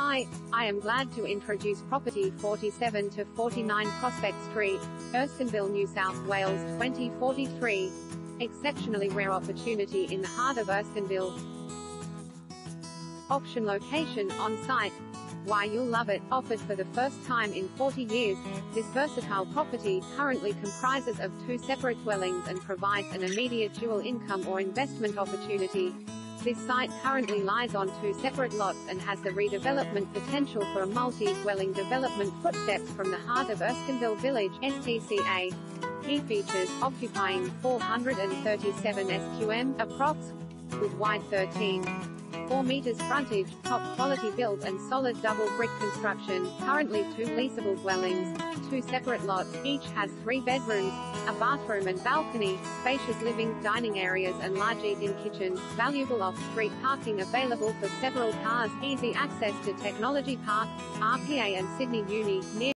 Hi, I am glad to introduce property 47 to 49 Prospect Street, Erskineville, New South Wales 2043. Exceptionally rare opportunity in the heart of Erskineville. Option location on site. Why you'll love it, offered for the first time in 40 years, this versatile property currently comprises of two separate dwellings and provides an immediate dual income or investment opportunity. This site currently lies on two separate lots and has the redevelopment potential for a multi-dwelling development footsteps from the heart of Erskineville Village, STCA. Key features, occupying 437 SQM, approx. with wide 13. 4 meters frontage, top quality built and solid double brick construction, currently two leasable dwellings, two separate lots, each has three bedrooms, a bathroom and balcony, spacious living, dining areas and large eat-in kitchen, valuable off-street parking available for several cars, easy access to Technology Park, RPA and Sydney Uni, near